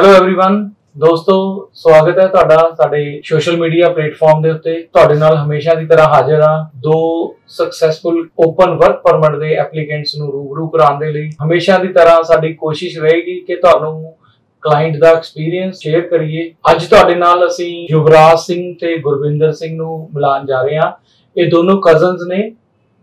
Hello everyone ਦੋਸਤੋ ਸਵਾਗਤ ਹੈ ਤੁਹਾਡਾ ਸਾਡੇ ਸੋਸ਼ਲ ਮੀਡੀਆ ਪਲੇਟਫਾਰਮ ਦੇ ਉੱਤੇ ਤੁਹਾਡੇ ਨਾਲ ਹਮੇਸ਼ਾ ਦੀ ਤਰ੍ਹਾਂ ਹਾਜ਼ਰ ਹਾਂ ਦੋ ਸਕਸੈਸਫੁਲ ਓਪਨ ਵਰਕ ਪਰਮਿਟ ਦੇ ਐਪਲੀਕੈਂਟਸ ਨੂੰ ਰੂਬਰੂ ਕਰਾਉਣ ਦੇ ਲਈ ਹਮੇਸ਼ਾ ਦੀ ਤਰ੍ਹਾਂ ਸਾਡੀ ਕੋਸ਼ਿਸ਼ ਰਹੇਗੀ ਕਿ ਤੁਹਾਨੂੰ ਕਲਾਇੰਟ ਦਾ ਐਕਸਪੀਰੀਅੰਸ ਸ਼ੇਅਰ ਕਰੀਏ ਅੱਜ ਤੁਹਾਡੇ ਨਾਲ ਅਸੀਂ ਯੁਵਰਾਜ ਸਿੰਘ ਤੇ ਗੁਰਵਿੰਦਰ ਸਿੰਘ ਨੂੰ ਮਿਲਾਨ ਜਾ ਰਹੇ ਹਾਂ ਇਹ ਦੋਨੋਂ ਕਜ਼ਨਸ ਨੇ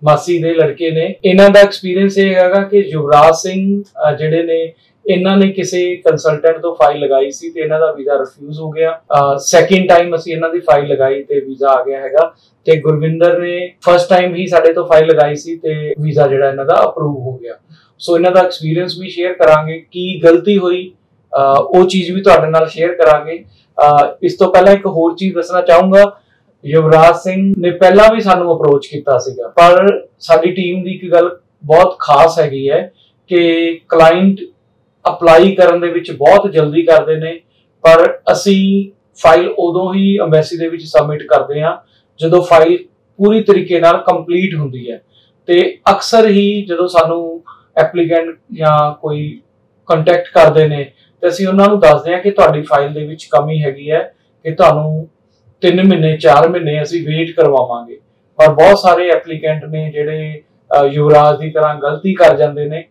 ਮਾਸੀ ਦੇ ਲੜਕੇ ਨੇ ਇਹਨਾਂ ਦਾ ਐਕਸਪੀਰੀਅੰਸ ਇਹ ਹੈਗਾ ਕਿ ਯੁਵਰਾਜ ਸਿੰਘ ਅਹ, ਜਿਹੜੇ ਨੇ ਇਹਨਾਂ ਨੇ ਕਿਸੇ ਕੰਸਲਟੈਂਟ ਤੋਂ ਫਾਈਲ ਲਗਾਈ ਸੀ ਤੇ ਇਹਨਾਂ ਦਾ ਵੀਜ਼ਾ ਰਿਫਿਊਜ਼ ਹੋ ਗਿਆ। ਸੈਕਿੰਡ ਟਾਈਮ ਅਸੀਂ ਇਹਨਾਂ ਦੀ ਫਾਈਲ ਲਗਾਈ ਤੇ ਵੀਜ਼ਾ ਆ ਗਿਆ ਹੈਗਾ। ਤੇ ਗੁਰਵਿੰਦਰ ਨੇ ਫਸਟ ਟਾਈਮ ਹੀ ਸਾਡੇ ਤੋਂ ਫਾਈਲ ਲਗਾਈ ਸੀ ਤੇ ਵੀਜ਼ਾ ਜਿਹੜਾ ਇਹਨਾਂ ਦਾ ਅਪਰੂਵ ਹੋ ਗਿਆ। ਸੋ ਇਹਨਾਂ ਦਾ ਐਕਸਪੀਰੀਅੰਸ ਵੀ ਸ਼ੇਅਰ ਕਰਾਂਗੇ, ਕੀ ਗਲਤੀ ਹੋਈ ਉਹ ਚੀਜ਼ ਵੀ ਤੁਹਾਡੇ ਨਾਲ ਸ਼ੇਅਰ ਕਰਾਂਗੇ। ਇਸ ਤੋਂ ਪਹਿਲਾਂ ਇੱਕ ਹੋਰ ਚੀਜ਼ ਦੱਸਣਾ ਚਾਹੂੰਗਾ, ਯੁਵਰਾਜ ਸਿੰਘ ਨੇ ਪਹਿਲਾਂ ਵੀ ਸਾਨੂੰ ਅਪਰੋਚ ਕੀਤਾ ਸੀਗਾ। ਪਰ ਸਾਡੀ ਟੀਮ ਦੀ ਇੱਕ ਗੱਲ ਬਹੁਤ ਖਾਸ ਹੈਗੀ ਹੈ ਕਿ ਕਲਾਇੰਟ ਅਪਲਾਈ ਕਰਨ ਦੇ ਵਿੱਚ ਬਹੁਤ ਜਲਦੀ ਕਰਦੇ ਨੇ, ਪਰ ਅਸੀਂ ਫਾਈਲ ਉਦੋਂ ਹੀ ਐਮਬੈਸੀ ਦੇ ਵਿੱਚ ਸਬਮਿਟ ਕਰਦੇ ਹਾਂ, ਜਦੋਂ ਫਾਈਲ ਪੂਰੀ ਤਰੀਕੇ ਨਾਲ ਕੰਪਲੀਟ ਹੁੰਦੀ ਹੈ। ਤੇ ਅਕਸਰ ਹੀ ਜਦੋਂ ਸਾਨੂੰ ਐਪਲੀਕੈਂਟ ਜਾਂ ਕੋਈ ਕੰਟੈਕਟ ਕਰਦੇ ਨੇ, ਤੇ ਅਸੀਂ ਉਹਨਾਂ ਨੂੰ ਦੱਸਦੇ ਹਾਂ ਕਿ ਤੁਹਾਡੀ ਫਾਈਲ ਦੇ ਵਿੱਚ ਕਮੀ ਹੈਗੀ ਹੈ, ਕਿ ਤੁਹਾਨੂੰ 3 ਮਹੀਨੇ 4 ਮਹੀਨੇ ਅਸੀਂ ਵੇਟ ਕਰਵਾਵਾਂਗੇ। ਪਰ ਬਹੁਤ ਸਾਰੇ ਐਪਲੀਕੈਂਟ ਨੇ ਜਿਹੜੇ ਯੁਵਰਾਜ ਦੀ ਤਰ੍ਹਾਂ ਗਲਤੀ ਕਰ ਜਾਂਦੇ ਨੇ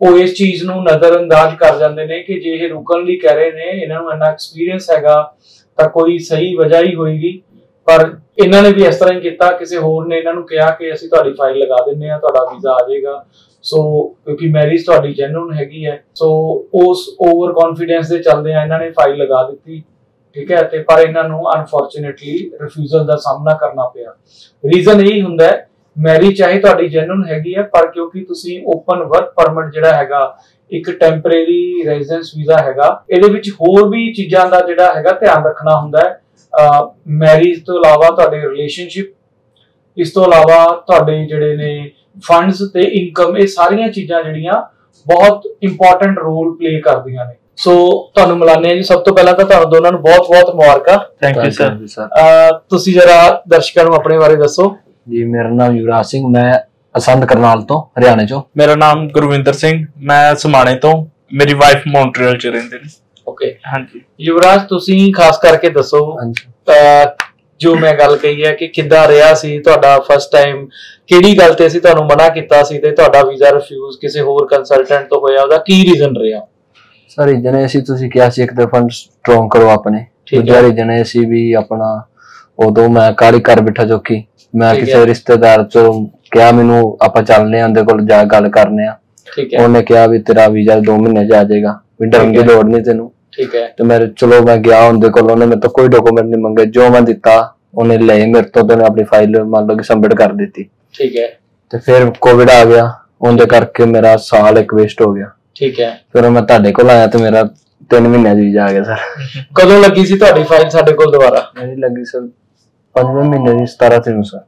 ਉਹ ਇਸ ਚੀਜ਼ ਨੂੰ ਨਜ਼ਰਅੰਦਾਜ਼ ਕਰ ਜਾਂਦੇ ਨੇ ਕਿ ਜੇ ਇਹ ਰੁਕਣ ਲਈ ਕਹਿ ਰਹੇ ਨੇ, ਇਹਨਾਂ ਨੂੰ ਇੰਨਾ ਐਕਸਪੀਰੀਅੰਸ ਹੈਗਾ, ਤਾਂ ਕੋਈ ਸਹੀ ਵਜ੍ਹਾ ਹੀ ਹੋਏਗੀ। ਪਰ ਇਹਨਾਂ ਨੇ ਵੀ ਇਸ ਤਰ੍ਹਾਂ ਹੀ ਕੀਤਾ, ਕਿਸੇ ਹੋਰ ਨੇ ਇਹਨਾਂ ਨੂੰ ਕਿਹਾ ਕਿ ਅਸੀਂ ਤੁਹਾਡੀ ਫਾਈਲ ਲਗਾ ਦਿੰਨੇ ਆ ਤੁਹਾਡਾ ਵੀਜ਼ਾ ਆ ਜਾਏਗਾ। ਸੋ ਕਿਉਂਕਿ ਮੈਰਿਜ ਤੁਹਾਡੀ ਜੈਨੂਨ ਹੈਗੀ ਹੈ ਸੋ ਉਸ ਓਵਰ ਕੌਨਫੀਡੈਂਸ ਦੇ ਚੱਲਦੇ ਆ ਇਹਨਾਂ ਨੇ ਫਾਈਲ ਲਗਾ ਦਿੱਤੀ, ਠੀਕ ਹੈ, ਤੇ ਪਰ ਇਹਨਾਂ ਨੂੰ ਅਨਫੋਰਚੂਨੇਟਲੀ ਰਿਫਿਊਜ਼ਲ ਦਾ ਸਾਹਮਣਾ ਕਰਨਾ ਪਿਆ। ਰੀਜ਼ਨ ਇਹੀ ਹੁੰਦਾ ਹੈ ਮੈਰਿਜ ਚਾਹੇ ਤੁਹਾਡੀ ਜੈਨੂਨ ਹੈਗੀ ਹੈ ਪਰ ਕਿਉਂਕਿ ਤੁਸੀਂ ਓਪਨ ਵਰਕ ਪਰਮਿਟ ਜਿਹੜਾ ਹੈਗਾ ਇੱਕ ਟੈਂਪਰੇਰੀ ਰੈਜ਼ੀਡੈਂਸ ਵੀਜ਼ਾ ਹੈਗਾ ਇਹਦੇ ਵਿੱਚ ਹੋਰ ਵੀ ਚੀਜ਼ਾਂ ਦਾ ਜਿਹੜਾ ਹੈਗਾ ਧਿਆਨ ਰੱਖਣਾ ਹੁੰਦਾ ਹੈ। ਮੈਰਿਜ ਤੋਂ ਇਲਾਵਾ ਤੁਹਾਡੇ ਰਿਲੇਸ਼ਨਸ਼ਿਪ ਇਸ ਤੋਂ ਇਲਾਵਾ ਤੁਹਾਡੇ ਜਿਹੜੇ ਨੇ ਫੰਡਸ ਤੇ ਇਨਕਮ ਇਹ ਸਾਰੀਆਂ ਚੀਜ਼ਾਂ ਜਿਹੜੀਆਂ ਬਹੁਤ ਇੰਪੋਰਟੈਂਟ ਰੋਲ ਪਲੇ ਕਰਦੀਆਂ ਨੇ। ਸੋ ਤੁਹਾਨੂੰ ਮਿਲਾਨੇ ਆ ਜੀ। ਸਭ ਤੋਂ ਪਹਿਲਾਂ ਤਾਂ ਤੁਹਾਨੂੰ ਦੋਨਾਂ ਨੂੰ ਬਹੁਤ-ਬਹੁਤ ਮੁਬਾਰਕਾਂ। ਥੈਂਕ ਯੂ ਸਰ ਤੁਸੀਂ ਜਰਾ ਦਰਸ਼ਕਾਂ ਨੂੰ ਆਪਣੇ ਬਾਰੇ ਦੱਸੋ। ਜੀ ਮੇਰਾ ਨਾਮ ਯੁਵਰਾਜ ਸਿੰਘ ਮੈਂ ਅਸੰਧ ਕਰਨਾਲ ਤੋਂ ਹਰਿਆਣੇ ਚੋਂ। ਮੇਰਾ ਨਾਮ ਗੁਰਵਿੰਦਰ ਸਿੰਘ ਮੈਂ ਸਮਾਣੇ ਤੋਂ ਮੇਰੀ ਵਾਈਫ ਮੌਂਟਰੀਅਲ ਚ ਰਹਿੰਦੇ ਨੇ। ਓਕੇ ਹਾਂਜੀ। ਯੁਵਰਾਜ ਤੁਸੀਂ ਖਾਸ ਕਰਕੇ ਦੱਸੋ ਹਾਂਜੀ। ਅਹ ਜੋ ਮੈਂ ਗੱਲ ਕਹੀ ਹੈ ਕਿ ਕਿੱਦਾਂ ਰਿਹਾ ਸੀ ਤੁਹਾਡਾ ਫਸਟ ਟਾਈਮ ਕਿਹੜੀ ਗੱਲ ਤੇ ਅਸੀਂ ਤੁਹਾਨੂੰ ਮਨਾ ਕੀਤਾ ਸੀ ਤੇ ਤੁਹਾਡਾ ਵੀਜ਼ਾ ਰਿਫਿਊਜ਼ ਕਿਸੇ ਹੋਰ ਕੰਸਲਟੈਂਟ ਤੋਂ ਹੋਇਆ ਉਹਦਾ ਕੀ ਰੀਜ਼ਨ ਰਿਹਾ? ਸਰ ਜਨੇ ਅਸੀਂ ਤੁਸੀਂ ਕਿਹਾ ਸੀ ਇੱਕ ਤਾਂ ਫੰਡ ਸਟਰੋਂਗ ਕਰੋ ਆਪਣੇ। ਠੀਕ ਹੈ। ਦੂਜਾ ਰੀਜਨ ਸੀ ਵੀ ਆਪਣਾ ਉਦੋਂ ਮੈਂ ਕਾਲੀ ਕਰ ਬਿਠਾ ਚੁੱਕੀ। ਮੈਂ ਠੀਕ ਹੈ। ਕਿਸੇ ਰਿਸ਼ਤੇਦਾਰ ਤੋਂ ਕਿਹਾ ਮੈਨੂੰ ਆਪਾਂ ਚੱਲਨੇ ਆਂ ਉਹਦੇ ਕੋਲ ਜਾ ਗੱਲ ਕਰਨੇ ਆ। ਠੀਕ ਹੈ। ਉਹਨੇ ਕਿਹਾ ਵੀ ਤੇਰਾ ਵੀਜ਼ਾ 2 ਮਹੀਨੇ ਚ ਆ ਜਾਏਗਾ। ਵੀ ਡਰਨ ਦੀ। ਲੋੜ ਨਹੀਂ ਤੈਨੂੰ। ਠੀਕ ਹੈ। ਤੇ ਮੈਂ ਚਲੋ ਮੈਂ ਗਿਆ ਉਹਦੇ ਕੋਲ ਉਹਨੇ ਮੇਰੇ ਤੋਂ ਕੋਈ ਡਾਕੂਮੈਂਟ ਨਹੀਂ ਮੰਗੇ। ਜੋ ਮੈਂ ਦਿੱਤਾ ਉਹਨੇ ਲਏ ਮੇਰੇ ਤੋਂ ਤੇ ਉਹਨੇ ਆਪਣੀ ਫਾਈਲ ਮੰਨ ਲਓ ਕਿ ਸਬਮਿਟ ਕਰ ਦਿੱਤੀ। ਠੀਕ ਹੈ। ਤੇ ਫਿਰ ਕੋਵਿਡ ਆ ਗਿਆ। ਉਹਦੇ ਕਰਕੇ ਮੇਰਾ ਸਾਲ ਇੱਕ ਵੇਸਟ ਹੋ ਗਿਆ। ਠੀਕ ਹੈ। ਫਿਰ ਮੈਂ ਤੁਹਾਡੇ ਕੋਲ ਆਇਆ ਤੇ ਮੇਰਾ 3 ਮਹੀਨਿਆਂ ਦੀ ਵੀਜ਼ਾ ਆ ਗਿਆ ਸਰ। ਕਦੋਂ ਲੱਗੀ ਸੀ ਤੁਹਾਡੀ ਫਾਈਲ ਸਾਡੇ ਕੋਲ ਦੁਬਾਰਾ? ਮੇਰੀ ਲੱਗੀ ਸਰ। 5ਵੇਂ ਮਹੀਨੇ ਦੀ 17 ਤਰੀਕ ਨੂੰ ਸਰ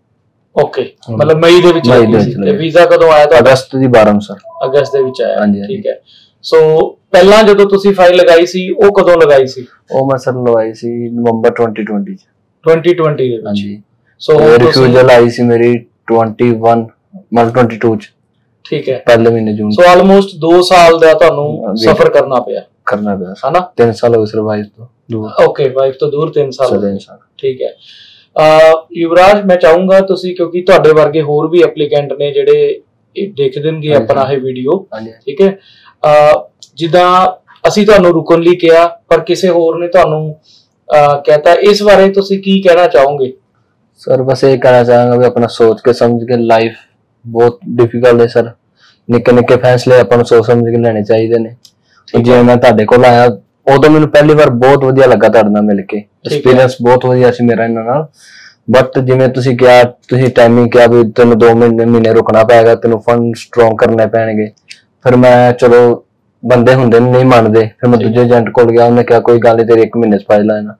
ਓਕੇ ਮਤਲਬ ਮਈ ਦੇ ਵਿੱਚ ਮਈ ਦੇ ਲੱਗੀ ਵਿੱਚ ਸੀ ਤੇ ਲੱਗੀ। ਵੀਜ਼ਾ ਕਦੋਂ ਆਇਆ ਤੁਹਾਡਾ? ਅਗਸਤ ਦੀ 12 ਨੂੰ ਸਰ ਅਗਸਤ ਦੇ ਵਿੱਚ ਆਇਆ। ਹਾਂਜੀ, ਹਾਂਜੀ। ਠੀਕ ਹੈ। ਸੋ ਪਹਿਲਾਂ ਜਦੋਂ ਤੁਸੀਂ ਫਾਈਲ ਲਗਾਈ ਸੀ ਉਹ ਕਦੋਂ ਲਗਾਈ ਸੀ? ਉਹ ਮੈਂ ਸਰ ਲਵਾਈ ਸੀ ਨਵੰਬਰ 2020 ਚ। 2020 ਦੇ ਵਿੱਚ। ਹਾਂਜੀ। ਸੋ ਹੁਣ ਤੁਸੀਂ- ਰਿਫਿਊਜ਼ਲ ਆਈ ਸੀ ਮੇਰੀ 21 ਮਤਲਬ 22 ਚ। ਠੀਕ ਹੈ। ਪਹਿਲੇ ਮਹੀਨੇ ਜੂਨ ਸੋ ਆਲਮੋਸਟ 2 ਸਾਲ ਦਾ ਤੁਹਾਨੂੰ ਹਾਂਜੀ। ਸਫਰ ਕਰਨਾ ਪਿਆ। ਕਰਨਾ ਪਿਆ ਸਰ ਹਨਾ? 3 ਸਾਲ ਹੋ ਗਏ ਸਰਵਾਈਵ ਤੋਂ ਦੂਰ। ਓਕੇ ਵਾਈਫ ਤੋਂ ਦੂਰ 3 ਸਾਲ ਹੋ ਗਏ। ਸਾਲ। ਠੀਕ ਹੈ। ਯੁਵਰਾਜ ਮੈਂ ਚਾਹੂੰਗਾ ਤੁਸੀਂ ਕਿਉਂਕਿ ਤੁਹਾਡੇ ਵਰਗੇ ਹੋਰ ਵੀ ਐਪਲੀਕੈਂਟ ਨੇ ਜਿਹੜੇ ਇਹ ਦੇਖ ਦੇਣਗੇ ਹਾਂਜੀ। ਆਪਣਾ ਇਹ ਵੀਡੀਓ ਠੀਕ ਹੈ? ਜਿੱਦਾਂ ਅਸੀਂ ਤੁਹਾਨੂੰ ਰੁਕਣ ਲਈ ਕਿਹਾ ਪਰ ਕਿਸੇ ਹੋਰ ਨੇ ਤੁਹਾਨੂੰ ਕਹਤਾ ਇਸ ਬਾਰੇ ਤੁਸੀਂ ਕੀ ਕਹਿਣਾ ਚਾਹੋਗੇ? ਸਰ ਬਸ ਇਹ ਕਹਿਣਾ ਚਾਹਾਂਗਾ ਵੀ ਆਪਣਾ ਸੋਚ ਕੇ ਸਮਝ ਕੇ ਲਾਈਫ ਬਹੁਤ ਡਿਫਿਕਲਟ ਹੈ ਸਰ ਨਿੱਕੇ ਨਿੱਕੇ ਫੈਸਲੇ ਆਪਾਂ ਨੂੰ ਸੋਚ ਸਮਝ ਕੇ ਲੈਣੇ ਚਾਹੀਦੇ ਨੇ। ਜਿਵੇਂ ਮੈਂ ਤੁਹਾਡੇ ਕੋਲ ਆਇਆ ਉਦੋਂ ਮੈਨੂੰ ਪਹਿਲੀ ਵਾਰ ਬਹੁਤ ਵਧੀਆ ਲੱਗਾ ਤੁਹਾਡੇ ਨਾਲ ਮਿਲ ਕੇ। ਐਕਸਪੀਰੀਅੰਸ ਬਹੁਤ ਵਧੀਆ ਸੀ ਮੇਰਾ ਇਹਨਾਂ ਨਾਲ। ਬਟ ਜਿਵੇਂ ਤੁਸੀਂ ਕਿਹਾ ਤੁਸੀਂ ਟਾਈਮਿੰਗ ਕਿਹਾ ਵੀ ਤੈਨੂੰ 2 ਮਹੀਨੇ ਮਹੀਨੇ ਰੁਕਣਾ ਪਏਗਾ ਤੈਨੂੰ ਫੰਡ ਸਟਰੋਂਗ ਕਰਨੇ ਪੈਣਗੇ। ਫਿਰ ਮੈਂ ਚਲੋ ਬੰਦੇ ਹੁੰਦੇ ਨਹੀਂ ਮੰਨਦੇ। ਫਿਰ ਮੈਂ। ਦੂਜੇ ਏਜੰਟ ਕੋਲ ਗਿਆ ਉਹਨੇ ਕਿਹਾ ਕੋਈ ਗੱਲ ਨਹੀਂ ਤੇਰੇ 1 ਮਹੀਨੇ ਚ ਫਾਈਲ ਆਣਾ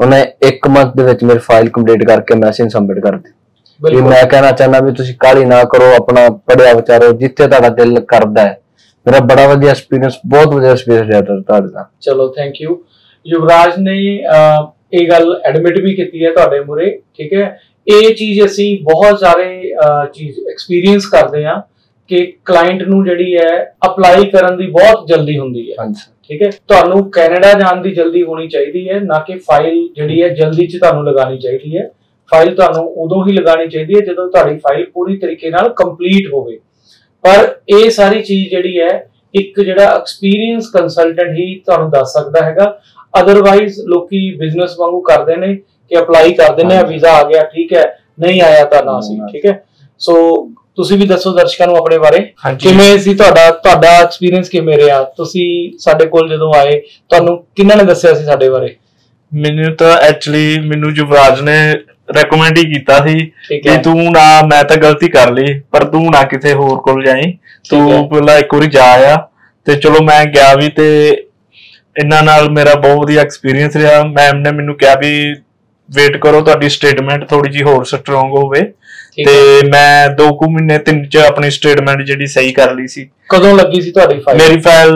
ਉਹਨੇ 1 ਮੰਥ ਦੇ ਵਿੱਚ ਮੇਰੀ ਫਾਈਲ ਕੰਪਲੀਟ ਕਰਕੇ ਮੈਸੇਜ ਸਬਮਿਟ ਕਰ ਦਿੱਤੀ। ਬਿਲਕੁਲ। ਮੈਂ ਕਹਿਣਾ ਚਾਹੁੰਦਾ ਵੀ ਤੁਸੀਂ ਕਾਹਲੀ ਨਾ ਕਰੋ ਆਪਣਾ ਪੜਿਆ ਵਿਚਾਰੋ ਜਿੱਥੇ ਤੁਹਾਡਾ ਦਿਲ ਕਰਦਾ ਹੈ। ਮੇਰਾ ਬੜਾ ਵਧੀਆ ਐਕਸਪੀਰੀਅੰਸ ਬਹੁਤ ਵਧੀਆ ਐਕਸਪੀਰੀਅੰਸ ਰਿਹਾ ਤੁਹਾ- ਤੁਹਾਡੇ ਦਾ ਚਲੋ ਥੈਂਕ ਯੂ ਯੁਵਰਾਜ ਨੇ ਇਹ ਗੱਲ ਐਡਮਿਟ ਵੀ ਕੀਤੀ ਹੈ ਤੁਹਾਡੇ ਮੂਰੇ ਠੀਕ ਹੈ? ਇਹ ਚੀਜ਼ ਅਸੀਂ ਬਹੁਤ ਸਾਰੇ ਚੀਜ਼ ਐਕਸਪੀਰੀਅੰਸ ਕਰਦੇ ਹਾਂ ਕਿ ਕਲਾਇੰਟ ਨੂੰ ਜਿਹੜੀ ਹੈ ਅਪਲਾਈ ਕਰਨ ਦੀ ਬਹੁਤ ਜਲਦੀ ਹੁੰਦੀ ਹੈ। ਠੀਕ ਹੈ? ਤੁਹਾਨੂੰ ਕੈਨੇਡਾ ਜਾਣ ਦੀ ਜਲਦੀ ਹੋਣੀ ਚਾਹੀਦੀ ਹੈ ਨਾ ਕਿ ਫਾਈਲ ਜਿਹੜੀ ਹੈ ਜਲਦੀ 'ਚ ਤੁਹਾਨੂੰ ਲਗਾਉਣੀ ਚਾਹੀਦੀ ਹੈ। ਫਾਈਲ ਤੁਹਾਨੂੰ ਉਦੋਂ ਹੀ ਲਗਾਉਣੀ ਚਾਹੀਦੀ ਹੈ ਜਦੋਂ ਤੁਹਾਡੀ ਫਾਈਲ ਪੂਰੀ ਤਰੀਕੇ ਨਾਲ ਕੰਪਲੀਟ ਹੋਵੇ। ਪਰ ਇਹ ਸਾਰੀ ਚੀਜ਼ ਜਿਹੜੀ ਹੈ ਇੱਕ ਜਿਹੜਾ ਐਕਸਪੀਰੀਅੰਸ ਕੰਸਲਟੈਂਟ ਹੀ ਤੁਹਾਨੂੰ ਦੱਸ ਸਕਦਾ ਹੈਗਾ। ਅਦਰਵਾਈਜ਼ ਲੋਕੀ ਬਿਜ਼ਨਸ ਵਾਂਗੂ ਕਰਦੇ ਨੇ ਕਿ ਅਪਲਾਈ ਕਰਦੇ ਨੇ ਹਾਂਜੀ। ਵੀਜ਼ਾ ਆ ਗਿਆ ਠੀਕ ਹੈ ਨਹੀਂ ਆਇਆ ਤਾਂ ਨਾ ਸੀ। ਠੀਕ ਹੈ। ਸੋ ਤੁਸੀਂ ਵੀ ਦੱਸੋ ਦਰਸ਼ਕਾਂ ਨੂੰ ਆਪਣੇ ਬਾਰੇ। ਕਿਵੇਂ ਸੀ ਤੁਹਾਡਾ ਤੁਹਾਡਾ ਐਕਸਪੀਰੀਅੰਸ ਕਿਵੇਂ ਰਿਹਾ? ਤੁਸੀਂ ਸਾਡੇ ਕੋਲ ਜਦੋਂ ਆਏ ਤੁਹਾਨੂੰ ਕਿਹਨਾਂ ਨੇ ਦੱਸਿਆ ਸੀ ਸਾਡੇ ਬਾਰੇ? ਮੈਨੂੰ ਤਾਂ ਐਕਚੁਅਲੀ ਮੈਨੂੰ ਯੁਵਰਾਜ ਨੇ ਰეკਮੈਂਡ ਹੀ ਕੀਤਾ ਸੀ ਕਿ ਤੂੰ ਨਾ ਮੈਂ ਤਾਂ ਗਲਤੀ ਕਰ ਲਈ ਪਰ ਤੂੰ ਨਾ ਕਿਸੇ ਹੋਰ ਕੋਲ ਜਾਈਂ। ਤੂੰ ਪਹਿਲਾਂ ਇੱਕ ਵਾਰੀ ਜਾ ਆ ਤੇ ਚਲੋ ਮੈਂ ਗਿਆ ਵੀ ਤੇ ਇਹਨਾਂ ਨਾਲ ਮੇਰਾ ਬਹੁਤ ਵਧੀਆ ਐਕਸਪੀਰੀਅੰਸ ਰਿਹਾ। ਮੈਮ ਨੇ ਮੈਨੂੰ ਕਿਹਾ ਵੀ ਵੇਟ ਕਰੋ ਤੁਹਾਡੀ ਸਟੇਟਮੈਂਟ ਥੋੜੀ ਜੀ ਹੋਰ ਸਟਰੋਂਗ ਹੋਵੇ। ਤੇ। ਮੈਂ ਦੋ ਕੁ ਮਹੀਨੇ ਤਿੰਨ ਚ ਆਪਣੀ ਸਟੇਟਮੈਂਟ ਜਿਹੜੀ ਸਹੀ ਕਰ ਲਈ ਸੀ। ਕਦੋਂ ਲੱਗੀ ਸੀ ਤੁਹਾਡੀ ਫਾਈਲ ਮੇਰੀ ਫਾਈਲ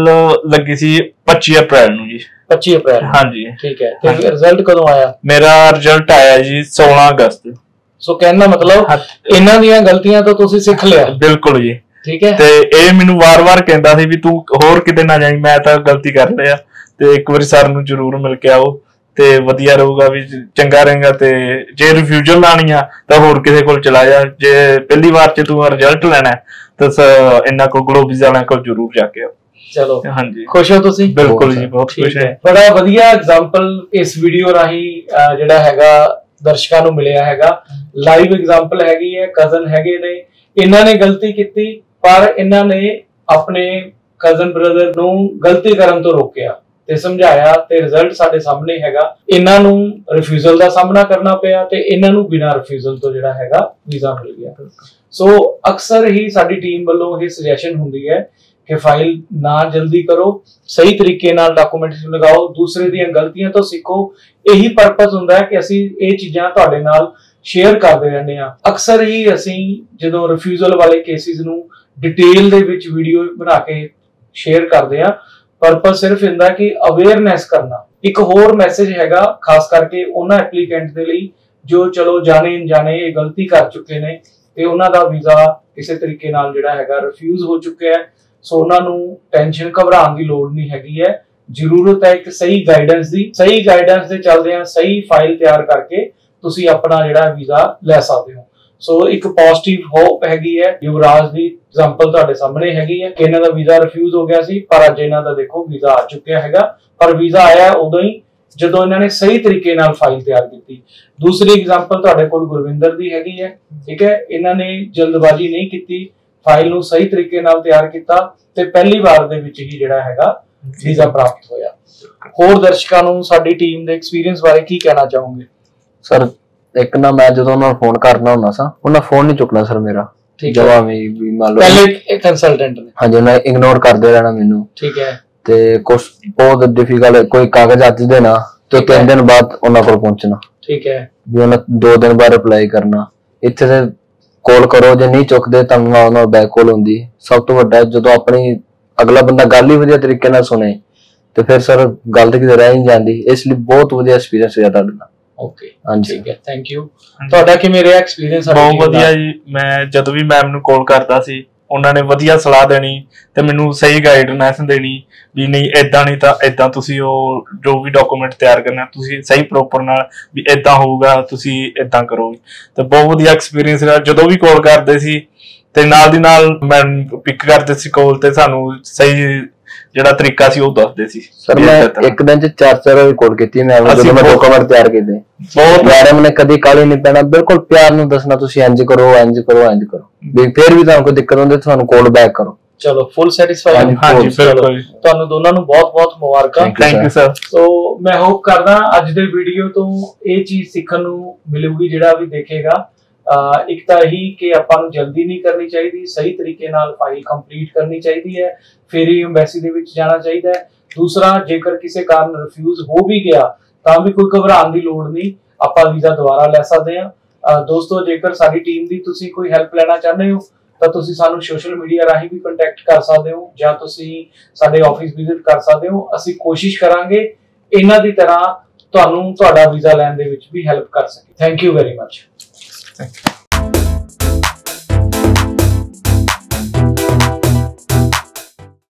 ਲੱਗੀ ਸੀ 25 ਅਪ੍ਰੈਲ ਨੂੰ ਜੀ। 25 ਅਪ੍ਰੈਲ। ਨੂੰ। ਹਾਂਜੀ। ਠੀਕ ਹੈ। ਤੇ। ਰਿਜ਼ਲਟ ਕਦੋਂ ਆਇਆ? ਮੇਰਾ ਰਿਜ਼ਲਟ ਆਇਆ ਜੀ 16 ਅਗਸਤ। ਸੋ ਕਹਿਣ ਦਾ ਮਤਲਬ ਇਹਨਾਂ ਦੀਆਂ ਗਲਤੀਆਂ ਤੋਂ ਤੁਸੀਂ ਸਿੱਖ ਲਿਆ। ਬਿਲਕੁਲ ਜੀ। ਠੀਕ ਹੈ। ਤੇ ਇਹ ਮੈਨੂੰ ਵਾਰ-ਵਾਰ ਕਹਿੰਦਾ ਸੀ ਵੀ ਤੂੰ ਹੋਰ ਕਿਤੇ ਨਾ ਜਾਈਂ ਮੈਂ ਤਾਂ ਗਲਤੀ ਕਰ ਲਿਆ। ਤੇ ਇੱਕ ਵਾਰੀ ਸਰ ਨੂੰ ਜ਼ਰੂਰ ਮਿਲ ਕੇ ਆਓ। ਤੇ ਵਧੀਆ ਰਹੂਗਾ ਵੀ ਚੰਗਾ ਰਹੇਗਾ ਤੇ ਜੇ ਰਿਫਿਊਜ਼ਲ ਲਾਣੀ ਆ ਤਾਂ ਹੋਰ ਕਿਸੇ ਕੋਲ ਚਲਾ ਜਾ। ਜੇ ਪਹਿਲੀ ਵਾਰ ਚ ਤੂੰ ਰਿਜ਼ਲਟ ਲੈਣਾ ਤਾਂ ਇਹਨਾਂ ਕੋਲ ਗਲੋਬਲ ਵਾਲਿਆਂ ਕੋਲ ਜ਼ਰੂਰ ਜਾ ਕੇ ਆਓ। ਚਲੋ ਹਾਂਜੀ। ਖੁਸ਼ ਹੋ ਤੁਸੀਂ? ਬਿਲਕੁਲ ਜੀ ਬਹੁਤ ਖੁਸ਼ ਹੈ। ਬੜਾ ਵਧੀਆ ਐਗਜ਼ਾਮਪਲ ਇਸ ਵੀਡੀਓ ਰਾਹੀਂ ਜਿਹੜਾ ਹੈਗਾ ਦਰਸ਼ਕਾਂ ਨੂੰ ਮਿਲਿਆ ਹੈਗਾ। ਲਾਈਵ ਐਗਜ਼ਾਮਪਲ ਹੈਗੀ ਹੈ ਕਜ਼ਨ ਹੈਗੇ ਨੇ। ਇਹਨਾਂ ਨੇ ਗਲਤੀ ਕੀਤੀ ਪਰ ਇਹਨਾਂ ਨੇ ਆਪਣੇ ਕਜ਼ਨ ਬ੍ਰਦਰ ਨੂੰ ਗਲਤੀ ਕਰਨ ਤੋਂ ਰੋਕਿਆ ਤੇ ਸਮਝਾਇਆ ਤੇ ਰਿਜ਼ਲਟ ਸਾਡੇ ਸਾਹਮਣੇ ਹੈਗਾ। ਇਹਨਾਂ ਨੂੰ ਰਿਫਿਊਜ਼ਲ ਦਾ ਸਾਹਮਣਾ ਕਰਨਾ ਪਿਆ ਤੇ ਇਹਨਾਂ ਨੂੰ ਬਿਨਾਂ ਰਿਫਿਊਜ਼ਲ ਤੋਂ ਜਿਹੜਾ ਹੈਗਾ ਵੀਜ਼ਾ ਮਿਲ ਗਿਆ। ਸੋ ਅਕਸਰ ਹੀ ਸਾਡੀ ਟੀਮ ਵੱਲੋਂ ਇਹ ਸੁਜੈਸ਼ਨ ਹੁੰਦੀ ਹੈ ਕਿ ਫਾਈਲ ਨਾ ਜਲਦੀ ਕਰੋ, ਸਹੀ ਤਰੀਕੇ ਨਾਲ ਡਾਕੂਮੈਂਟੇਸ਼ਨ ਲਗਾਓ, ਦੂਸਰੇ ਦੀਆਂ ਗਲਤੀਆਂ ਤੋਂ ਸਿੱਖੋ। ਇਹੀ ਪਰਪਸ ਹੁੰਦਾ ਹੈ ਕਿ ਅਸੀਂ ਇਹ ਚੀਜ਼ਾਂ ਤੁਹਾਡੇ ਨਾਲ ਸ਼ੇਅਰ ਕਰਦੇ ਰਹਿੰਦੇ ਹਾਂ। ਅਕਸਰ ਹੀ ਅਸੀਂ ਜਦੋਂ ਰਿਫਿਊਜ਼ਲ ਵਾਲੇ ਕੇਸਿਸ ਨੂੰ ਡਿਟੇਲ ਦੇ ਵਿੱਚ ਵੀਡੀਓ ਬਣਾ ਕੇ ਸ਼ੇਅਰ ਕਰਦੇ ਹਾਂ ਪਰਪਸ ਸਿਰਫ ਹੁੰਦਾ ਕਿ ਅਵੇਅਰਨੈਸ ਕਰਨਾ। ਇੱਕ ਹੋਰ ਮੈਸੇਜ ਹੈਗਾ, ਖਾਸ ਕਰਕੇ ਉਹਨਾਂ ਐਪਲੀਕੈਂਟ ਦੇ ਲਈ, ਜੋ ਚਲੋ ਜਾਣੇ ਅਣਜਾਣੇ ਇਹ ਗਲਤੀ ਕਰ ਚੁੱਕੇ ਨੇ, ਤੇ ਉਹਨਾਂ ਦਾ ਵੀਜ਼ਾ ਕਿਸੇ ਤਰੀਕੇ ਨਾਲ ਜਿਹੜਾ ਹੈਗਾ ਰਿਫਿਊਜ਼ ਹੋ ਚੁੱਕਿਆ ਹੈ। ਸੋ ਉਹਨਾਂ ਨੂੰ ਟੈਨਸ਼ਨ ਘਬਰਾਉਣ ਦੀ ਲੋੜ ਨਹੀਂ ਹੈਗੀ ਹੈ। ਜ਼ਰੂਰਤ ਹੈ ਇੱਕ ਸਹੀ ਗਾਈਡੈਂਸ ਦੀ। ਸਹੀ ਗਾਈਡੈਂਸ ਦੇ ਚੱਲਦੇ ਆ ਸਹੀ ਫਾਈਲ ਤਿਆਰ ਕਰਕੇ ਤੁਸੀਂ ਆਪਣਾ ਜਿਹੜਾ ਵੀਜ਼ਾ ਲੈ ਸਕਦੇ ਹੋ। ਸੋ ਇੱਕ ਪੋਜ਼ਿਟਿਵ ਹੋਪ ਹੈਗੀ ਹੈ। ਯੁਵਰਾਜ ਦੀ ਐਗਜ਼ਾਮਪਲ ਤੁਹਾਡੇ ਸਾਹਮਣੇ ਹੈਗੀ ਹੈ। ਕਿ ਇਹਨਾਂ ਦਾ ਵੀਜ਼ਾ ਰਿਫਿਊਜ਼ ਹੋ ਗਿਆ ਸੀ, ਪਰ ਅੱਜ ਇਹਨਾਂ ਦਾ ਦੇਖੋ ਵੀਜ਼ਾ ਆ ਚੁੱਕਿਆ ਹੈਗਾ। ਪਰ ਵੀਜ਼ਾ ਆਇਆ ਉਦੋਂ ਹੀ ਜਦੋਂ ਇਹਨਾਂ ਨੇ ਸਹੀ ਤਰੀਕੇ ਨਾਲ ਫਾਈਲ ਤਿਆਰ ਕੀਤੀ। ਦੂਸਰੀ ਐਗਜ਼ਾਮਪਲ ਤੁਹਾਡੇ ਕੋਲ ਗੁਰਵਿੰਦਰ ਦੀ ਹੈਗੀ ਹੈ। ਠੀਕ ਹੈ? ਇਹਨਾਂ ਨੇ ਜਲਦਬਾਜ਼ੀ ਨਹੀਂ ਕੀਤੀ। ਫਾਈਲ ਨੂੰ ਸਹੀ ਤਰੀਕੇ ਨਾਲ ਤਿਆਰ ਕੀਤਾ ਤੇ ਪਹਿਲੀ ਵਾਰ ਦੇ ਵਿੱਚ ਹੀ ਜਿਹੜਾ ਹੈਗਾ ਵੀਜ਼ਾ ਪ੍ਰਾਪਤ ਹੋਇਆ। ਹੋਰ ਦਰਸ਼ਕਾਂ ਨੂੰ ਸਾਡੀ ਟੀਮ ਦੇ ਐਕਸਪੀਰੀਅੰਸ ਬਾਰੇ ਕੀ ਕਹਿਣਾ ਚਾਹੋਗੇ? ਸਰ ਇੱਕ ਨਾ ਮੈਂ ਜਦੋਂ ਉਹਨਾਂ ਨੂੰ ਫੋਨ ਕਰਨਾ ਹੁੰਦਾ ਸਾਂ ਉਹਨਾਂ ਫੋਨ ਨਹੀਂ ਚੁੱਕਣਾ ਸਰ ਮੇਰਾ। ਜਵਾਬ ਵੀ ਮੰਨ ਲਓ ਪਹਿਲੇ ਇੱਕ ਕੰਸਲਟੈਂਟ ਨੇ। ਹਾਂਜੀ ਉਹਨਾਂ ਇਗਨੋਰ ਕਰਦੇ ਰਹਿਣਾ ਮੈਨੂੰ। ਠੀਕ ਹੈ। ਤੇ ਕੁਝ ਬਹੁਤ ਡਿਫਿਕਲਟ ਕੋਈ ਕਾਗਜ਼ ਅੱਜ ਦੇਣਾ ਤੇ। ਤਿੰਨ ਦਿਨ ਬਾਅਦ ਉਹਨਾਂ ਕੋਲ ਪਹੁੰਚਣਾ। ਠੀਕ ਹੈ। ਵੀ ਉਹਨਾਂ ਦੋ ਦਿਨ ਬਾਅਦ ਰਿਪਲਾਈ ਕਰਨਾ। ਇੱਥੇ ਤੇ ਕਾਲ ਕਰੋ ਜੇ ਨਹੀਂ ਚੁੱਕਦੇ ਤਾਂ ਉਹਨਾਂ ਨਾਲ ਬੈਕ ਕਾਲ ਹੁੰਦੀ। ਸਭ ਤੋਂ ਵੱਡਾ ਜਦੋਂ ਆਪਣੀ ਅਗਲਾ ਬੰਦਾ ਗੱਲ ਹੀ ਵਧੀਆ ਤਰੀਕੇ ਨਾਲ ਸੁਣੇ ਤੇ ਫਿਰ ਸਰ ਗੱਲ ਤੇ ਕਿਤੇ ਰਹਿ ਨਹੀਂ ਜਾਂਦੀ। ਇਸ ਲਈ ਬਹੁਤ ਵਧੀਆ ਐਕਸਪੀਰੀਅੰਸ ਰਿਹਾ ਤੁਹਾਡੇ ਓਕੇ ਹਾਂਜੀ। ਠੀਕ ਹੈ ਥੈਂਕ ਯੂ ਤੁਹਾਡਾ ਕਿਵੇਂ ਰਿਹਾ ਐਕਸਪੀਰੀਅੰਸ ਬਹੁਤ ਵਧੀਆ ਜੀ। ਮੈਂ ਜਦੋਂ ਵੀ ਮੈਮ ਨੂੰ ਕਾਲ ਕਰਦਾ ਸੀ ਉਹਨਾਂ ਨੇ ਵਧੀਆ ਸਲਾਹ ਦੇਣੀ ਤੇ ਮੈਨੂੰ ਸਹੀ ਗਾਈਡਨੈਸ ਦੇਣੀ ਵੀ ਨਹੀਂ ਇਦਾਂ ਨਹੀਂ ਤਾਂ ਇਦਾਂ ਤੁਸੀਂ ਉਹ ਜੋ ਵੀ ਡਾਕੂਮੈਂਟ ਤਿਆਰ ਕਰਨਾ ਤੁਸੀਂ ਸਹੀ ਪ੍ਰੋਪਰ ਨਾਲ ਵੀ ਇਦਾਂ ਹੋਊਗਾ, ਤੁਸੀਂ ਇਦਾਂ ਕਰੋਗੇ ਤੇ ਬਹੁਤ ਵਧੀਆ ਐਕਸਪੀਰੀਅੰਸ ਰਿਹਾ। ਜਦੋਂ ਵੀ ਕਾਲ ਕਰਦੇ ਸੀ ਤੇ ਨਾਲ ਦੀ ਨਾਲ ਮੈਂ ਪਿਕ ਕਰਦੇ ਸੀ ਕਾਲ ਤੇ ਸਾਨੂੰ ਸਹੀ ਜਿਹੜਾ ਤਰੀਕਾ ਸੀ ਉਹ ਦੱਸਦੇ ਸੀ। ਸਰ ਮੈਂ। ਇੱਕ ਦਿਨ ਚ ਚਾਰ ਚਾਰ ਕਾਲ ਕੀਤੀ ਮੈਂ ਜਦੋਂ ਮੈਂ ਡਾਕੂਮੈਂਟ ਤਿਆਰ ਕੀਤੇ। ਬਹੁਤ ਮੈਡਮ ਨੇ ਕਦੀ ਕਾਲੀ ਨਹੀਂ ਪੈਣਾ। ਬਿਲਕੁਲ ਪਿਆਰ ਨਾਲ ਦੱਸਣਾ ਤੁਸੀਂ ਇੰਜ ਕਰੋ ਇੰਜ ਕਰੋ ਇੰਜ ਕਰੋ। ਵੀ ਫਿਰ ਵੀ ਤੁਹਾਨੂੰ ਕੋਈ ਦਿੱਕਤ ਹੁੰਦੀ ਤਾਂ ਤੁਹਾਨੂੰ ਕਾਲ ਬੈਕ ਕਰੋ। ਚਲੋ ਫੁੱਲ ਸੈਟੀਸਫਾਈ ਹਾਂਜੀ, ਬਿਲਕੁਲ। ਤੁਹਾਨੂੰ ਦੋਨਾਂ ਨੂੰ ਬਹੁਤ ਬਹੁਤ ਮੁਬਾਰਕਾਂ। ਥੈਂਕ ਯੂ ਸਰ ਸੋ ਮੈਂ ਹੋਪ ਕਰਦਾ ਅੱਜ ਦੇ ਵੀਡੀਓ ਤੋਂ ਇਹ ਚੀਜ਼ ਸਿੱਖਣ ਨੂੰ ਮਿਲੂਗੀ ਜਿਹੜਾ ਵੀ ਦੇਖੇਗਾ। ਇੱਕ ਤਾਂ ਇਹੀ ਕਿ ਆਪਾਂ ਨੂੰ ਜਲਦੀ ਨਹੀਂ ਕਰਨੀ ਚਾਹੀਦੀ, ਸਹੀ ਤਰੀਕੇ ਨਾਲ ਫਾਈਲ ਕੰਪਲੀਟ ਕਰਨੀ ਚਾਹੀਦੀ ਹੈ, ਫਿਰ ਹੀ ਐਮਬੈਸੀ ਦੇ ਵਿੱਚ ਜਾਣਾ ਚਾਹੀਦਾ ਹੈ। ਦੂਸਰਾ, ਜੇਕਰ ਕਿਸੇ ਕਾਰਨ ਰਿਫਿਊਜ਼ ਹੋ ਵੀ ਗਿਆ, ਤਾਂ ਵੀ ਕੋਈ ਘਬਰਾਉਣ ਦੀ ਲੋੜ ਨਹੀਂ, ਆਪਾਂ ਵੀਜ਼ਾ ਦੁਬਾਰਾ ਲੈ ਸਕਦੇ ਹਾਂ। ਦੋਸਤੋ, ਜੇਕਰ ਸਾਡੀ ਟੀਮ ਦੀ ਤੁਸੀਂ ਕੋਈ ਹੈਲਪ ਲੈਣਾ ਚਾਹੁੰਦੇ ਹੋ, ਤਾਂ ਤੁਸੀਂ ਸਾਨੂੰ ਸੋਸ਼ਲ ਮੀਡੀਆ ਰਾਹੀਂ ਵੀ ਕੰਟੈਕਟ ਕਰ ਸਕਦੇ ਹੋ, ਜਾਂ ਤੁਸੀਂ ਸਾਡੇ ਆਫਿਸ ਵਿਜ਼ਿਟ ਕਰ ਸਕਦੇ ਹੋ। ਅਸੀਂ ਕੋਸ਼ਿਸ਼ ਕਰਾਂਗੇ ਇਹਨਾਂ ਦੀ ਤਰ੍ਹਾਂ ਤੁਹਾਨੂੰ ਤੁਹਾਡਾ ਵੀਜ਼ਾ ਲੈਣ ਦੇ ਵਿੱਚ ਵੀ ਹੈਲਪ ਕਰ ਸਕੇ thank you very much Thank you.